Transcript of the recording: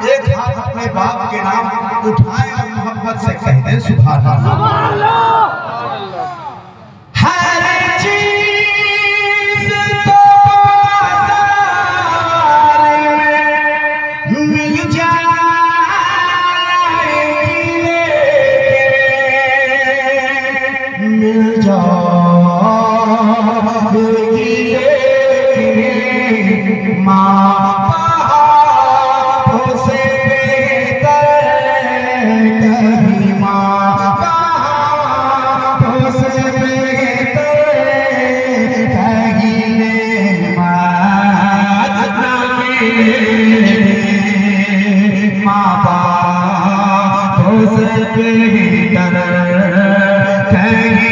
ایک ہاتھ اپنے باپ کے نام اٹھائیں اور محبت سے کہہ دیں سبحان اللہ۔ ہر چیز تو بازار میں مل جائے مل گی ماں ماں باپ سے بہتر کہیں